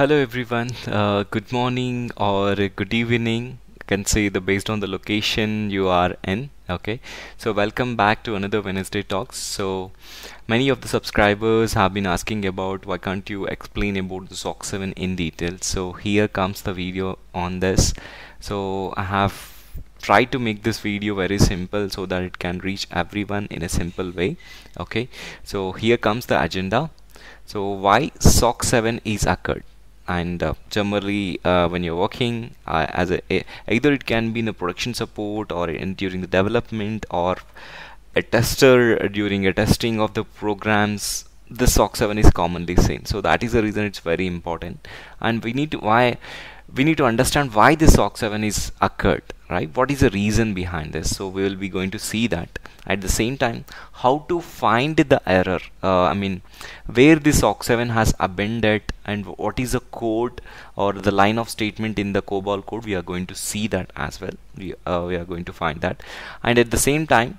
hello everyone. Uh, good morning or good evening. You can say the based on the location you are in okay? So welcome back to another Wednesday talks. So many of the subscribers have been asking about why can't you explain about the SOC 7 in detail? So here comes the video on this. So I have tried to make this video very simple so that it can reach everyone in a simple way okay? So here comes the agenda. So why SOC 7 is occurred and uh, generally uh, when you're working uh, as a, a, either it can be in a production support or in during the development or a tester during a testing of the programs the SOC 7 is commonly seen. So that is the reason it's very important. And we need to why we need to understand why this SOC 7 is occurred right? What is the reason behind this? So we will be going to see that. At the same time how to find the error? Uh, I mean where this SOC7 has abended and what is the code or the line of statement in the COBOL code we are going to see that as well. We, uh, we are going to find that. And at the same time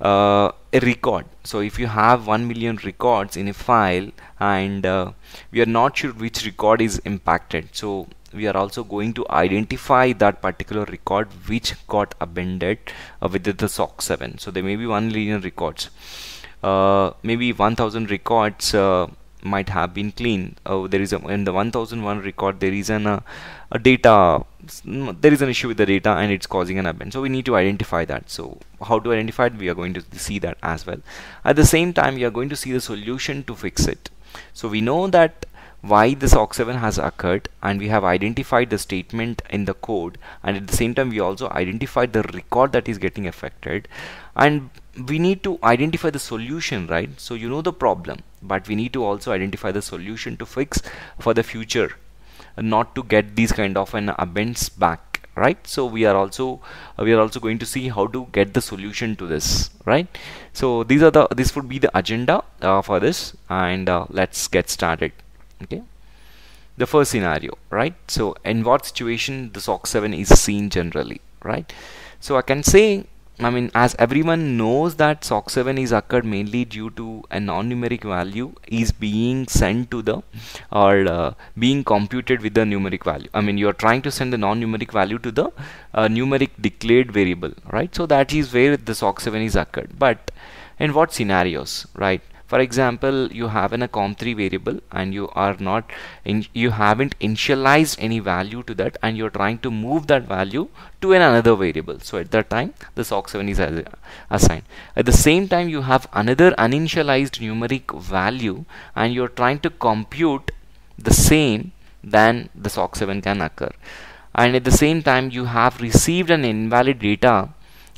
uh, a record. So if you have 1 million records in a file and uh, we are not sure which record is impacted. So we are also going to identify that particular record which got abended uh, with the SOC 7 so there may be 1 million records. Uh, maybe 1000 records uh, might have been clean. Uh, there is a, in the 1001 record there is an uh, a data there is an issue with the data and it's causing an abandon so we need to identify that. So how to identify it? We are going to see that as well. At the same time we are going to see the solution to fix it. So we know that why this SOC 7 has occurred and we have identified the statement in the code and at the same time we also identified the record that is getting affected. And we need to identify the solution right? So you know the problem but we need to also identify the solution to fix for the future not to get these kind of an events back right? So we are also uh, we are also going to see how to get the solution to this right? So these are the this would be the agenda uh, for this and uh, let's get started okay? The first scenario right? So in what situation the SOC 7 is seen generally right? So I can say I mean as everyone knows that SOC 7 is occurred mainly due to a non-numeric value is being sent to the or uh, being computed with the numeric value. I mean you are trying to send the non-numeric value to the uh, numeric declared variable right? So that is where the SOC 7 is occurred. But in what scenarios right for example you have in a comp3 variable and you are not in, you haven't initialized any value to that and you're trying to move that value to an another variable. So at that time the SOC 7 is assigned. At the same time you have another uninitialized numeric value and you're trying to compute the same then the SOC 7 can occur. And at the same time you have received an invalid data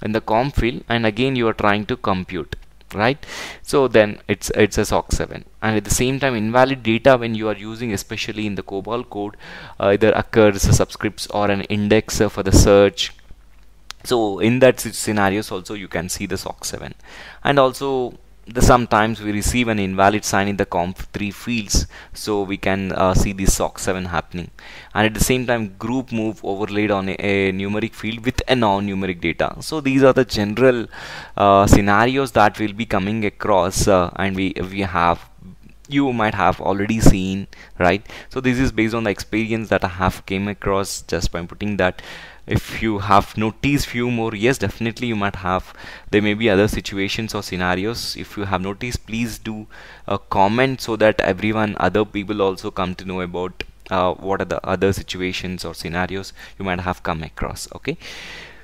in the comp field and again you are trying to compute right? So then it's it's a SOC 7 and at the same time invalid data when you are using especially in the COBOL code uh, either occurs a subscripts or an indexer for the search. So in that scenarios also you can see the SOC 7 and also the sometimes we receive an invalid sign in the comp3 fields so we can uh, see the SOC 7 happening. And at the same time group move overlaid on a, a numeric field with a non-numeric data. So these are the general uh, scenarios that will be coming across uh, and we we have you might have already seen right? So this is based on the experience that I have came across just by putting that if you have noticed few more yes definitely you might have. There may be other situations or scenarios. If you have noticed please do a comment so that everyone other people also come to know about uh, what are the other situations or scenarios you might have come across okay?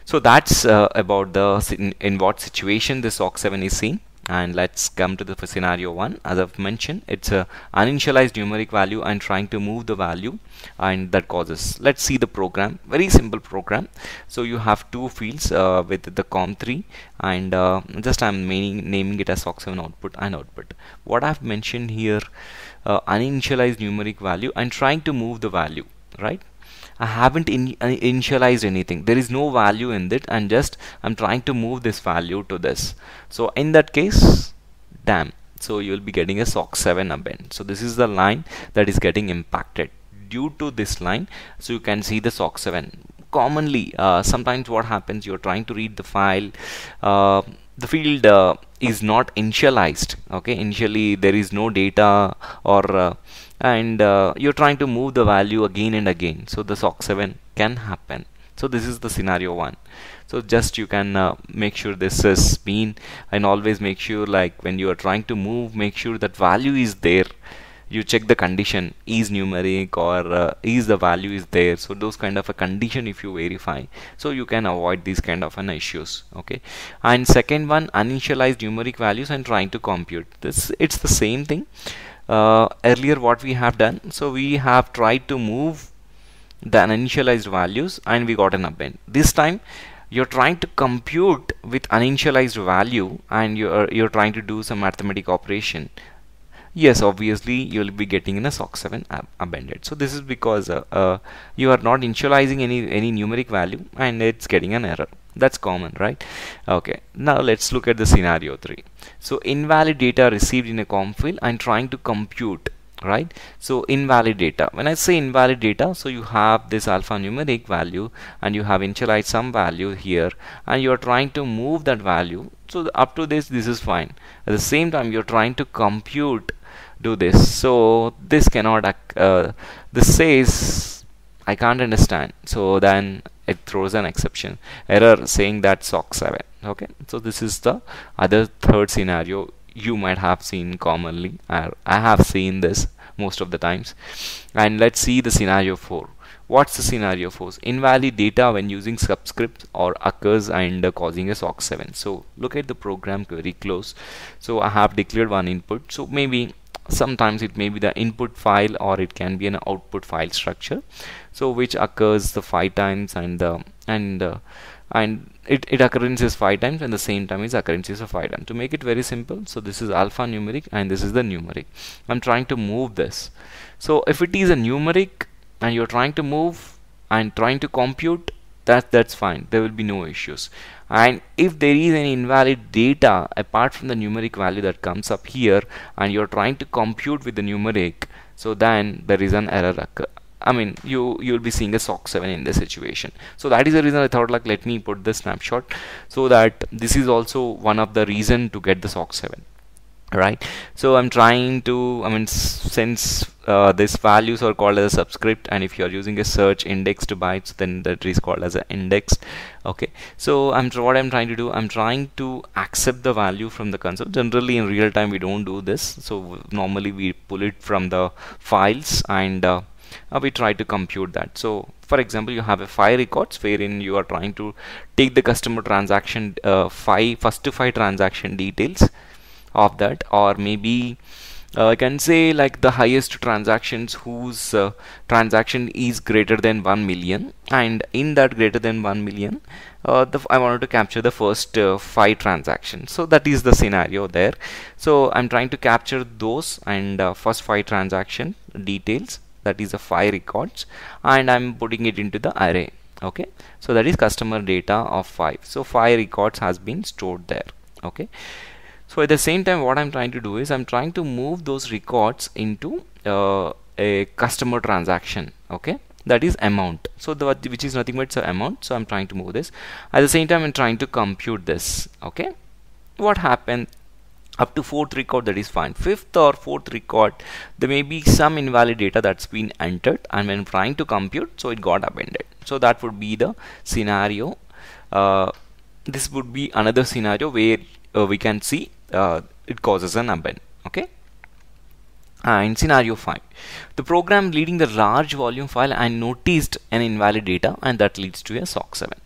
So that's uh, about the in, in what situation this SOC 7 is seen and let's come to the scenario one. As I've mentioned it's a uninitialized numeric value and trying to move the value and that causes. Let's see the program. Very simple program. So you have two fields uh, with the comp3 and uh, just I'm naming, it as SOC7 output and output. What I've mentioned here uh, uninitialized numeric value and trying to move the value right I haven't in, uh, initialized anything. There is no value in it. And just I'm trying to move this value to this. So in that case damn. So you will be getting a SOC 7 abend so this is the line that is getting impacted. Due to this line so you can see the SOC 7 commonly uh, sometimes what happens you're trying to read the file uh, the field uh, is not initialized. Okay? Initially there is no data or uh, and uh, you're trying to move the value again and again. So the SOC7 can happen. So this is the scenario one. So just you can uh, make sure this is been and always make sure like when you are trying to move make sure that value is there. You check the condition is numeric or uh, is the value is there. So those kind of a condition if you verify. So you can avoid these kind of an issues okay? And second one uninitialized numeric values and trying to compute. This it's the same thing uh, earlier what we have done so we have tried to move the uninitialized values and we got an abend. This time you're trying to compute with uninitialized value and you're you're trying to do some arithmetic operation yes obviously you will be getting in a SOC7 ab abended so this is because uh, uh, you are not initializing any any numeric value and it's getting an error. That's common right? Okay. Now let's look at the scenario 3 so invalid data received in a COM file and trying to compute right? So invalid data. When I say invalid data so you have this alphanumeric value and you have initialized some value here and you are trying to move that value. So up to this this is fine. At the same time you're trying to compute do this. So this cannot uh, this says I can't understand. So then it throws an exception error saying that SOC 7 okay? So this is the other third scenario you might have seen commonly I, I have seen this most of the times. And let's see the scenario 4 what's the scenario for invalid data when using subscripts or occurs and uh, causing a SOC 7 so look at the program very close. So I have declared one input. So maybe sometimes it may be the input file or it can be an output file structure. So which occurs the five times and the and uh, and it, it occurrences five times and the same time is occurrences of five times. To make it very simple so this is alphanumeric and this is the numeric. I'm trying to move this. So if it is a numeric and you're trying to move and trying to compute that that's fine. There will be no issues. And if there is any invalid data apart from the numeric value that comes up here and you're trying to compute with the numeric so then there is an error occur I mean you you'll be seeing a SOC 7 in this situation. So that is the reason I thought like let me put this snapshot so that this is also one of the reason to get the SOC 7 right? So I'm trying to I mean since uh, these values are called as a subscript and if you are using a search index indexed bytes then that is called as an index. Okay? So I'm what I'm trying to do I'm trying to accept the value from the console. Generally in real time we don't do this. So normally we pull it from the files and uh, uh, we try to compute that. So for example you have a five records wherein you are trying to take the customer transaction uh, five first to five transaction details of that or maybe uh, I can say like the highest transactions whose uh, transaction is greater than 1 million and in that greater than 1 million uh, the, I wanted to capture the first uh, five transactions. So that is the scenario there. So I'm trying to capture those and uh, first five transaction details that is the five records and I'm putting it into the array okay? So that is customer data of 5 so 5 records has been stored there okay so at the same time what I'm trying to do is I'm trying to move those records into uh, a customer transaction okay? That is amount. So the which is nothing but amount. So I'm trying to move this. At the same time I'm trying to compute this okay? What happened? Up to fourth record that is fine. Fifth or fourth record there may be some invalid data that's been entered and when trying to compute so it got abended so that would be the scenario. Uh, this would be another scenario where uh, we can see uh, it causes an abend okay? Uh, in scenario 5 the program reading the large volume file and noticed an invalid data and that leads to a SOC 7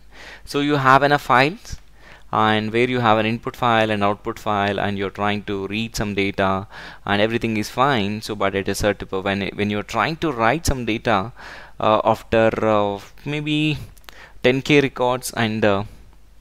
so you have enough files and where you have an input file and output file and you're trying to read some data and everything is fine so but at a certain when when you're trying to write some data uh, after uh, maybe 10k records and uh,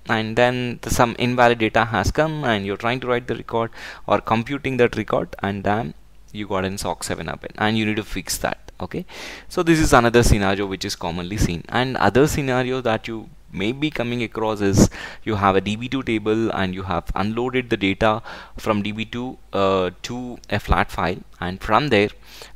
and then the, some invalid data has come and you're trying to write the record or computing that record and then you got an SOC 7 up and you need to fix that okay? So this is another scenario which is commonly seen. And other scenario that you may be coming across is you have a db2 table and you have unloaded the data from db2 uh, to a flat file. And from there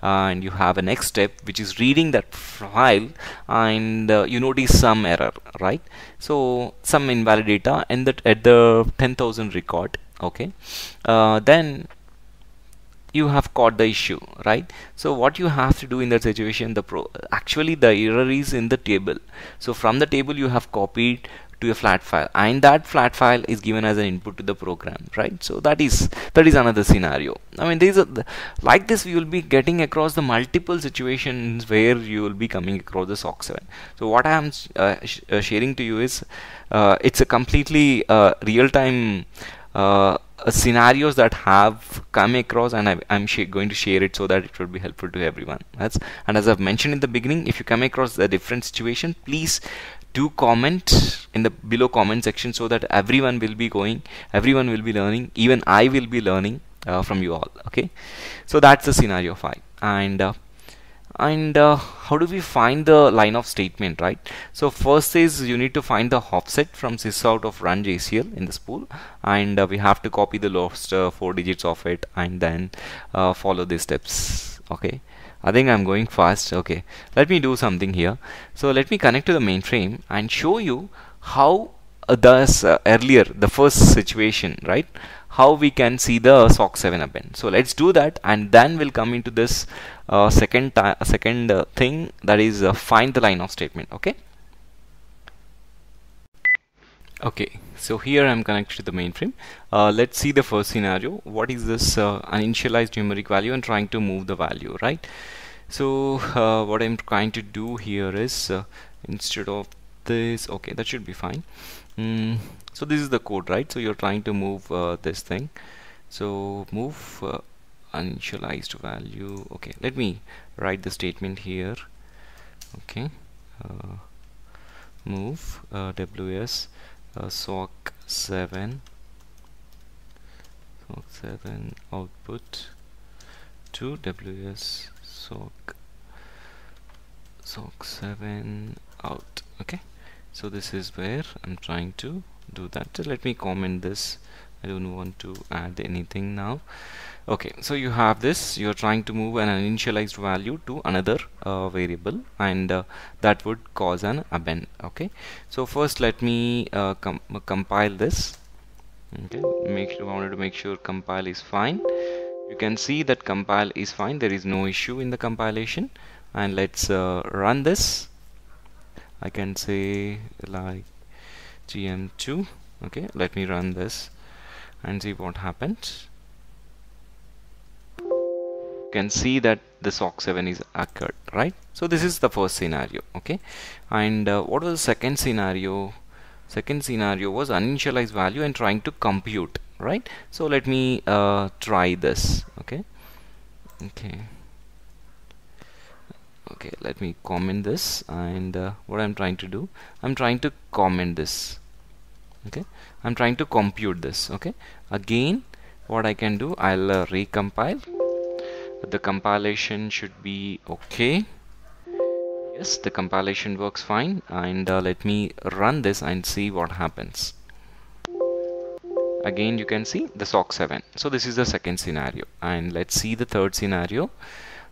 uh, and you have a next step which is reading that file and uh, you notice some error right? So some invalid data in that at the 10,000 record okay? Uh, then you have caught the issue right? So what you have to do in that situation the pro actually the error is in the table. So from the table you have copied to a flat file and that flat file is given as an input to the program right? So that is that is another scenario. I mean these are like this you will be getting across the multiple situations where you will be coming across the soc 7 so what i am uh, sh uh, sharing to you is uh, it's a completely uh, real time uh, scenarios that have come across and I, am going to share it so that it will be helpful to everyone. That's and as I've mentioned in the beginning if you come across a different situation please do comment in the below comment section so that everyone will be going everyone will be learning even I will be learning uh, from you all okay? So that's the scenario 5 and uh, and uh, how do we find the line of statement right? So first is you need to find the offset from sysout of run JCL in the spool and uh, we have to copy the last uh, four digits of it and then uh, follow these steps. Okay? I think I'm going fast. Okay. Let me do something here. So let me connect to the mainframe and show you how uh, thus uh, earlier the first situation right how we can see the SOC 7 abend. So let's do that and then we'll come into this uh, second second uh, thing that is uh, find the line of statement okay? Okay so here I'm connected to the mainframe. Uh, let's see the first scenario. What is this uh, uninitialized numeric value and trying to move the value right? So uh, what I'm trying to do here is instead of this okay that should be fine mm, so this is the code right? So you're trying to move uh, this thing. So move uh, uninitialized value. Okay let me write the statement here. Okay uh, move uh, ws uh, soc 7 soc 7 output to ws soc soc 7 out. Okay so this is where I'm trying to do that. So let me comment this. I don't want to add anything now. Okay so you have this. You're trying to move an initialized value to another uh, variable and uh, that would cause an abend okay? So first let me uh, com compile this. Okay make sure wanted to make sure compile is fine. You can see that compile is fine. There is no issue in the compilation. And let's uh, run this I can say like gm2 okay let me run this and see what happens. You can see that the SOC 7 is occurred right? So this is the first scenario okay? And uh, what was the second scenario? Second scenario was uninitialized value and trying to compute right? So let me uh, try this okay? Okay okay let me comment this and uh, what I'm trying to do I'm trying to comment this okay? I'm trying to compute this okay? Again what I can do I'll uh, recompile. The compilation should be okay. Yes the compilation works fine and uh, let me run this and see what happens. Again you can see the SOC 7 so this is the second scenario and let's see the third scenario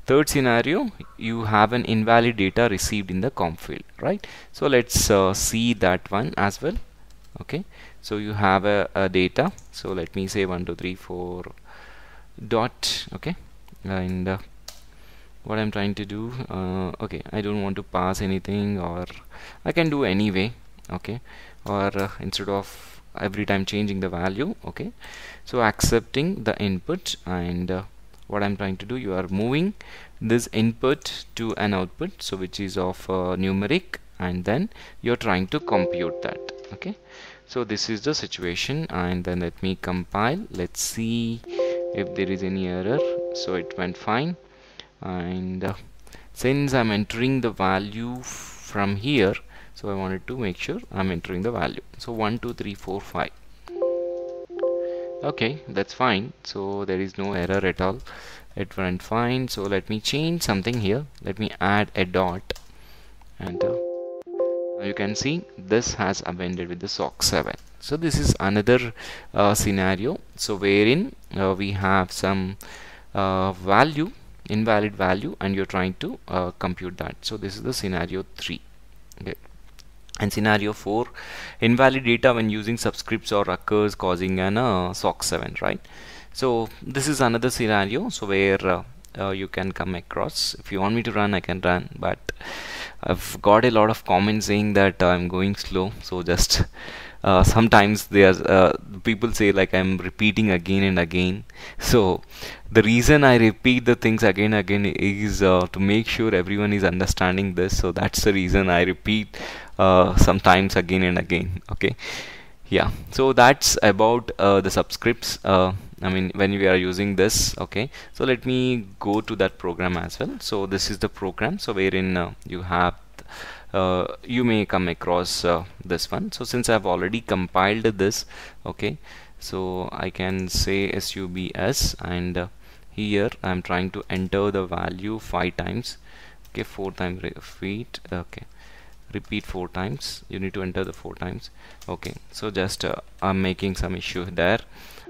third scenario you have an invalid data received in the comp field right? So let's uh, see that one as well okay? So you have a, a, data. So let me say 1 2 3 4 dot okay? And uh, what I'm trying to do uh, okay I don't want to pass anything or I can do anyway okay? Or uh, instead of every time changing the value okay? So accepting the input and uh, what I'm trying to do. You are moving this input to an output so which is of uh, numeric and then you're trying to compute that okay? So this is the situation and then let me compile. Let's see if there is any error. So it went fine. And uh, since I'm entering the value from here so I wanted to make sure I'm entering the value. So 1 2 3 4 5 okay that's fine. So there is no error at all. It went fine. So let me change something here. Let me add a dot. And uh, you can see this has abended with the SOC 7 so this is another uh, scenario. So wherein uh, we have some uh, value invalid value and you're trying to uh, compute that. So this is the scenario 3 okay and scenario 4 invalid data when using subscripts or occurs causing an uh, SOC 7 right? So this is another scenario so where uh, uh, you can come across. If you want me to run I can run but I've got a lot of comments saying that I'm going slow so just uh, sometimes there's uh, people say like I'm repeating again and again. So the reason I repeat the things again and again is uh, to make sure everyone is understanding this so that's the reason I repeat uh, sometimes again and again okay? Yeah so that's about uh, the subscripts uh, I mean when we are using this okay? So let me go to that program as well. So this is the program so wherein uh, you have uh, you may come across this one. So since I've already compiled this okay? So I can say subs and here I'm trying to enter the value five times okay? Four times repeat okay repeat four times. You need to enter the four times. Okay so just uh, I'm making some issue there.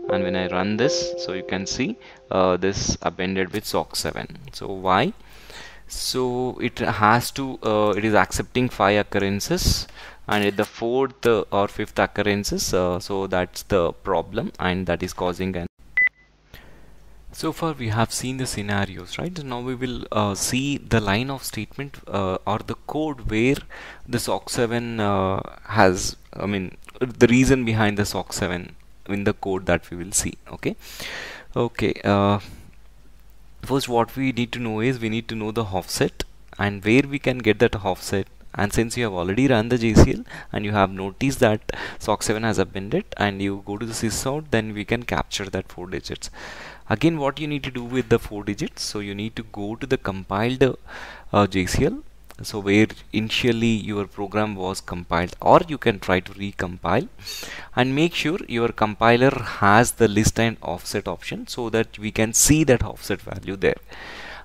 And when I run this so you can see uh, this abended with SOC 7 so why? So it has to uh, it is accepting five occurrences. And at the fourth or fifth occurrences uh, so that's the problem and that is causing an so far we have seen the scenarios right? Now we will uh, see the line of statement uh, or the code where the SOC 7 uh, has I mean the reason behind the SOC 7 in the code that we will see okay? Okay uh, first what we need to know is we need to know the offset and where we can get that offset. And since you have already run the JCL and you have noticed that SOC 7 has abended and you go to the sysout then we can capture that four digits again what you need to do with the four digits so you need to go to the compiled uh, JCL so where initially your program was compiled or you can try to recompile and make sure your compiler has the list and offset option so that we can see that offset value there.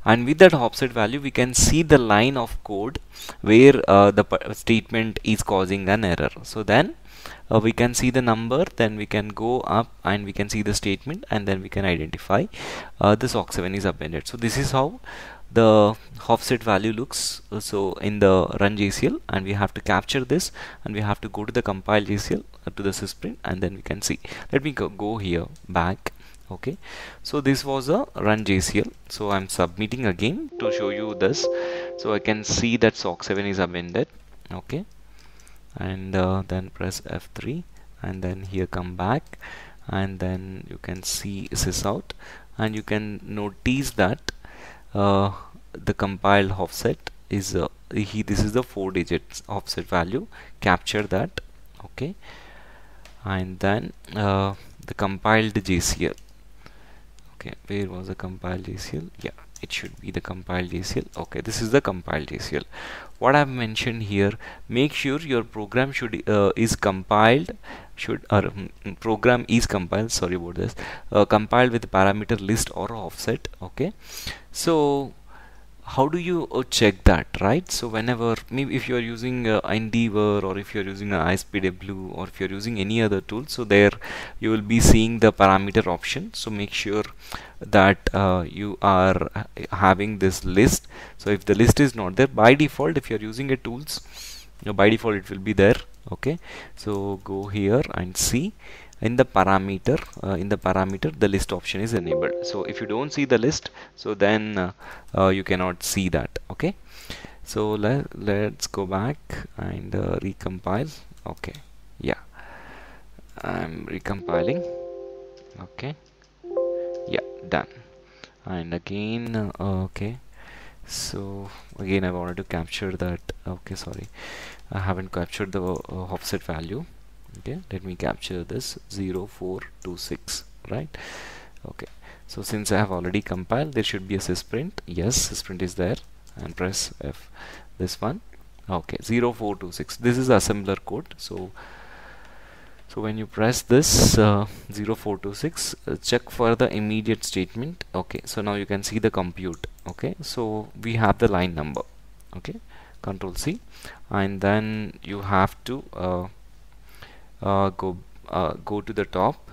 And with that offset value we can see the line of code where uh, the statement is causing an error. So then uh, we can see the number then we can go up and we can see the statement and then we can identify uh, the SOC 7 is abended so this is how the offset value looks uh, so in the run JCL and we have to capture this and we have to go to the compile JCL uh, to the sysprint and then we can see. Let me go, go here back okay? So this was a run JCL so I'm submitting again to show you this. So I can see that SOC 7 is abended okay and uh, then press F3 and then here come back and then you can see sysout and you can notice that uh, the compiled offset is uh, he this is the four digits offset value. Capture that okay. And then uh, the compiled JCL okay where was the compiled JCL yeah it should be the compiled JCL okay this is the compiled JCL what I've mentioned here make sure your program should uh, is compiled should or um, program is compiled sorry about this uh, compiled with parameter list or offset okay? So how do you uh, check that right? So whenever maybe if you are using uh, Endevor or if you are using uh, ISPW or if you are using any other tool so there you will be seeing the parameter option. So make sure that uh, you are having this list. So if the list is not there by default if you are using a tools you know, by default it will be there. Okay? So go here and see in the parameter uh, in the parameter the list option is enabled. So if you don't see the list so then uh, uh, you cannot see that okay? So let, let's go back and uh, recompile okay yeah. I'm recompiling okay yeah done. And again uh, okay so again I wanted to capture that okay sorry. I haven't captured the uh, offset value okay let me capture this 0426 right? Okay so since I have already compiled there should be a sysprint yes sysprint is there and press F. This one okay 0426 this is assembler code. So so when you press this uh, 0426 uh, check for the immediate statement. Okay so now you can see the compute. Okay so we have the line number. Okay control C. And then you have to uh, uh, go uh, go to the top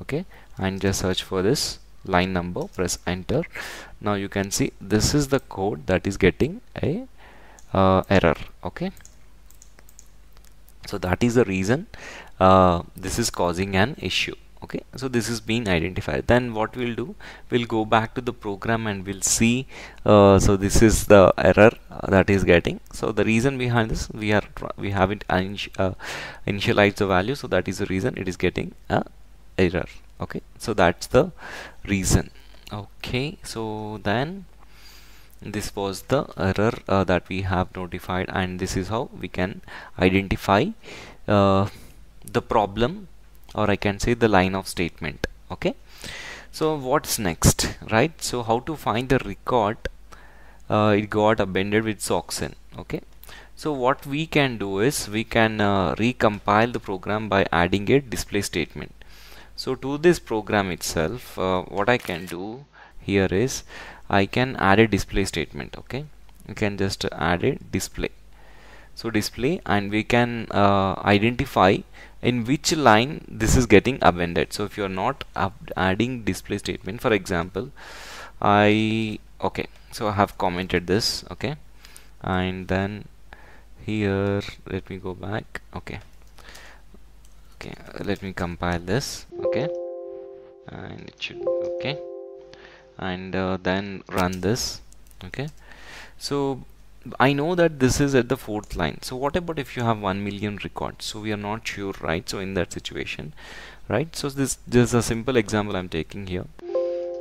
okay and just search for this line number press enter. Now you can see this is the code that is getting a uh, error okay. So that is the reason uh, this is causing an issue okay so this is being identified. Then what we'll do we'll go back to the program and we'll see uh, so this is the error uh, that is getting. So the reason behind this we are we haven't uh, initialized the value so that is the reason it is getting a error. Okay so that's the reason. Okay so then this was the error uh, that we have notified and this is how we can identify uh, the problem or I can say the line of statement okay? So what's next right? So how to find the record uh, it got abended with SOC7 okay? So what we can do is we can uh, recompile the program by adding a display statement. So to this program itself uh, what I can do here is I can add a display statement okay? You can just add a display. So display and we can uh, identify in which line this is getting abended so if you are not adding display statement for example I okay so I have commented this okay and then here let me go back okay okay let me compile this okay and it should okay and uh, then run this okay. So I know that this is at the fourth line. So what about if you have 1 million records? So we are not sure right? So in that situation right? So this, this is a simple example I'm taking here.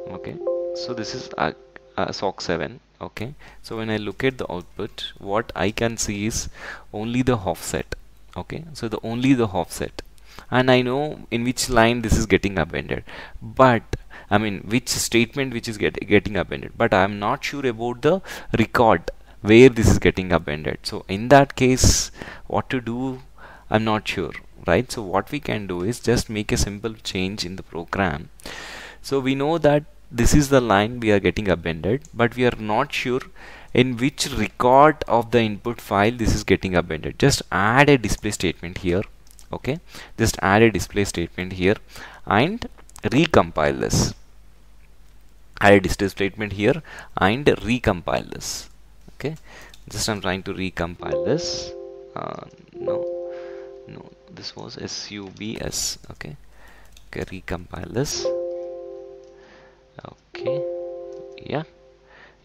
Okay. So this is a, a SOC 7 okay. So when I look at the output what I can see is only the offset okay. So the only the offset and I know in which line this is getting abended but I mean which statement which is get, getting abended but I am not sure about the record where this is getting abended so in that case what to do I'm not sure right? So what we can do is just make a simple change in the program. So we know that this is the line we are getting abended but we are not sure in which record of the input file this is getting abended just add a display statement here okay? Just add a display statement here and recompile this. Add a display statement here and recompile this okay. Just I'm trying to recompile this. Uh, no. No. This was subs okay. Okay recompile this. Okay. Yeah.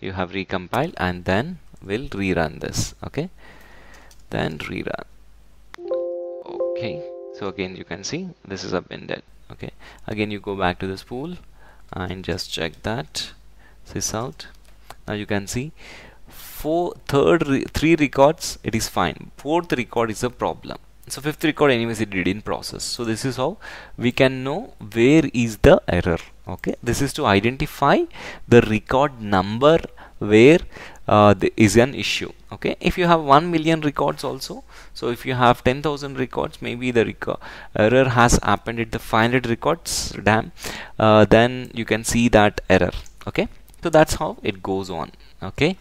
You have recompiled and then we'll rerun this. Okay. Then rerun. Okay. So again you can see this is abended okay. Again you go back to the spool and just check that. This out. Now you can see four third re three records it is fine. Fourth record is a problem. So fifth record anyways it did in process. So this is how we can know where is the error. Okay? This is to identify the record number where uh, is an issue. Okay? If you have 1 million records also so if you have 10,000 records maybe the error has happened at the 500 records damn uh, then you can see that error. Okay? So that's how it goes on okay?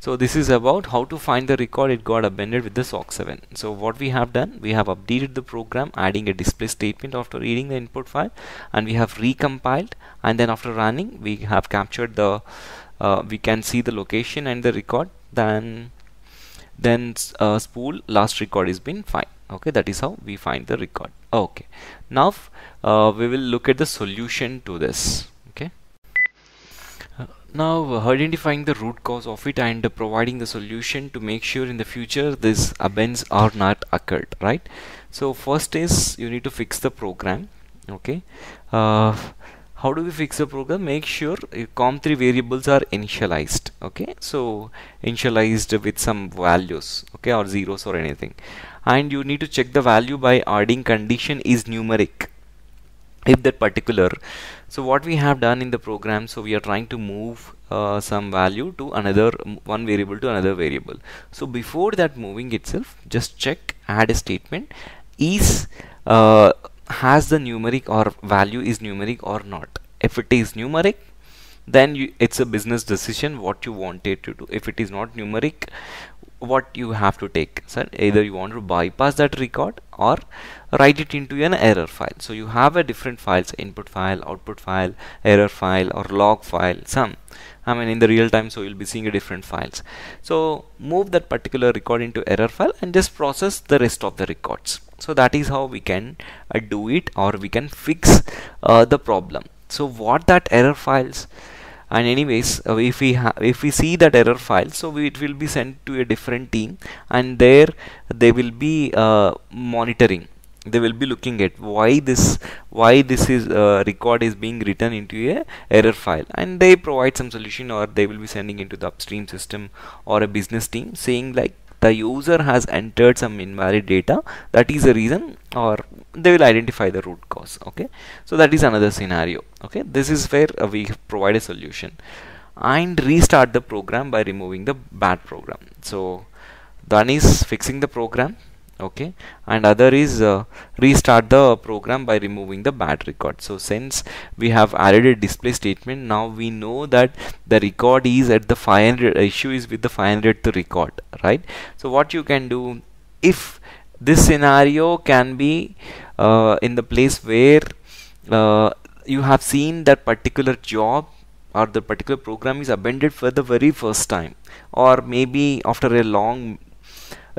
So this is about how to find the record it got abended with the SOC 7 so what we have done we have updated the program adding a display statement after reading the input file and we have recompiled and then after running we have captured the uh, we can see the location and the record then then uh, spool last record is been fine. Okay? That is how we find the record. Okay. Now uh, we will look at the solution to this now identifying the root cause of it and providing the solution to make sure in the future these abends are not occurred right? So first is you need to fix the program okay? Uh, how do we fix the program? Make sure comp3 variables are initialized okay? So initialized with some values okay? Or zeros or anything. And you need to check the value by adding condition is numeric if that particular. So what we have done in the program so we are trying to move uh, some value to another one variable to another variable. So before that moving itself just check add a statement is uh, has the numeric or value is numeric or not. If it is numeric then you, it's a business decision what you want it to do. If it is not numeric what you have to take so either you want to bypass that record or write it into an error file. So you have a different files input file output file error file or log file some I mean in the real time so you'll be seeing a different files. So move that particular record into error file and just process the rest of the records. So that is how we can uh, do it or we can fix uh, the problem. So what that error files and anyways uh, if we if we see that error file so we, it will be sent to a different team and there they will be uh, monitoring. They will be looking at why this why this is uh, record is being written into a error file. And they provide some solution or they will be sending into the upstream system or a business team saying like the user has entered some invalid data that is the reason or they will identify the root cause okay? So that is another scenario okay? This is where uh, we provide a solution and restart the program by removing the bad program. So one is fixing the program okay? And other is uh, restart the program by removing the bad record. So since we have added a display statement now we know that the record is at the 500 issue is with the 500th record right? So what you can do if this scenario can be uh, in the place where uh, you have seen that particular job or the particular program is abended for the very first time or maybe after a long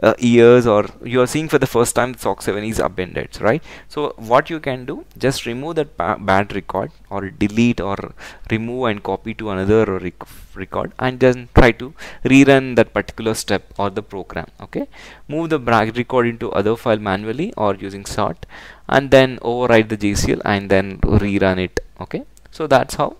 uh, years or you are seeing for the first time the SOC 7 is abended right? So what you can do just remove that bad record or delete or remove and copy to another rec record and then try to rerun that particular step or the program okay? Move the record into other file manually or using sort and then override the JCL and then rerun it okay so that's how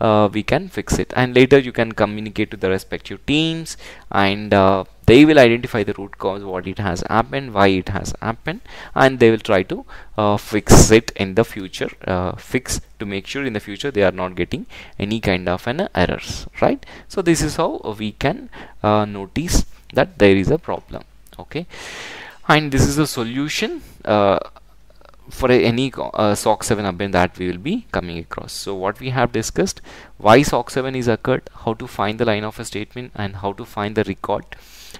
uh, we can fix it. And later you can communicate to the respective teams and uh, they will identify the root cause what it has happened why it has happened and they will try to uh, fix it in the future uh, fix to make sure in the future they are not getting any kind of an errors right? So this is how we can uh, notice that there is a problem okay? And this is a solution uh, for any uh, SOC 7 update that we will be coming across. So what we have discussed, why SOC 7 is occurred, how to find the line of a statement and how to find the record.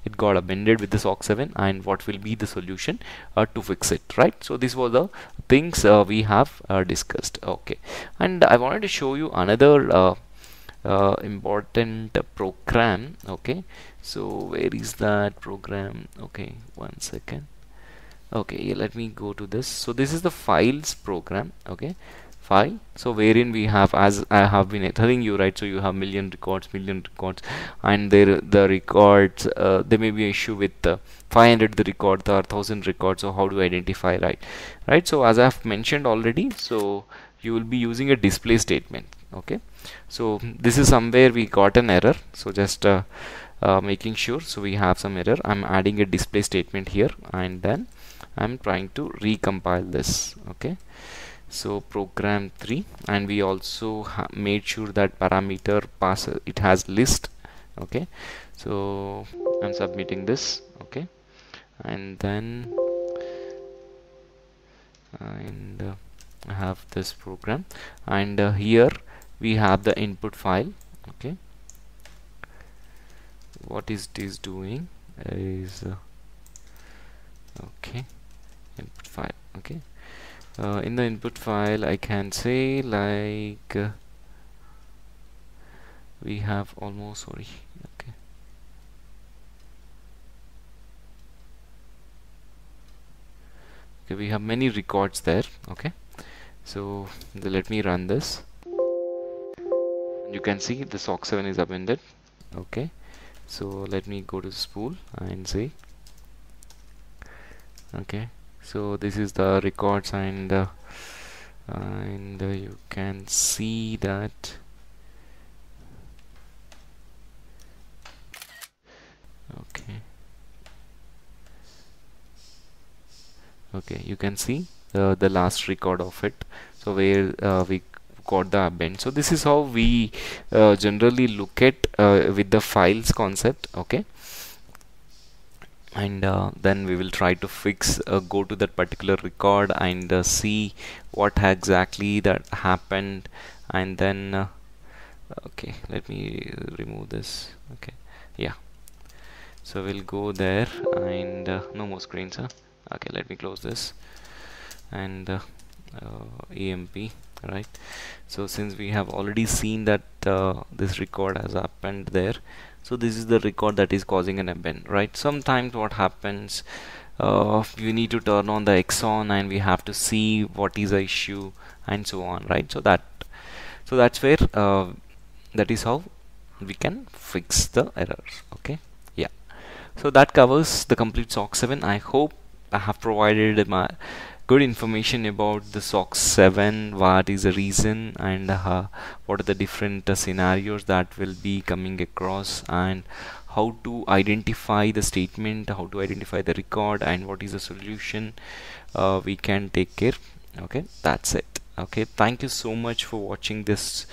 It got abended with the SOC 7 and what will be the solution uh, to fix it right? So these were the things uh, we have uh, discussed. Okay. And I wanted to show you another uh, uh, important program. Okay. So where is that program? Okay. One second okay let me go to this. So this is the files program okay? File. So wherein we have as I have been telling you right so you have million records million records and there the records uh, there may be an issue with uh, 500 the record or 1000 records so how do you identify right? Right so as I have mentioned already so you will be using a display statement okay? So this is somewhere we got an error. So just uh, uh, making sure. So we have some error. I'm adding a display statement here and then I'm trying to recompile this okay? So program 3 and we also made sure that parameter pass it has list okay? So I'm submitting this okay? And then and uh, I have this program. And uh, here we have the input file okay? What is this doing is uh, okay input file okay. Uh, in the input file I can say like uh, we have almost sorry okay. Okay we have many records there okay. So let me run this. You can see the SOC 7 is abended okay. So let me go to spool and see okay so this is the records and uh, and uh, you can see that. Okay. Okay you can see uh, the last record of it. So where uh, we got the abend. So this is how we uh, generally look at uh, with the files concept okay and uh, then we will try to fix uh, go to that particular record and uh, see what exactly that happened. And then uh, okay let me remove this. Okay yeah. So we'll go there and uh, no more screens huh? okay let me close this. And uh, EMP right? So since we have already seen that this record has happened there so this is the record that is causing an event right? Sometimes what happens uh, you need to turn on the exon and we have to see what is the issue and so on right? So that so that's where uh, that is how we can fix the errors okay? Yeah. So that covers the complete SOC 7 I hope I have provided my good information about the SOC7 what is the reason and uh, what are the different uh, scenarios that will be coming across and how to identify the statement how to identify the record and what is the solution uh, we can take care. Okay that's it. Okay thank you so much for watching this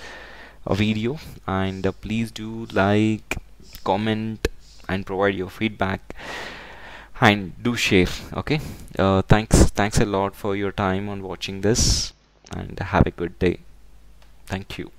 uh, video and uh, please do like comment and provide your feedback and do share okay? Uh, thanks thanks a lot for your time on watching this and have a good day. Thank you